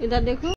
इधर देखो।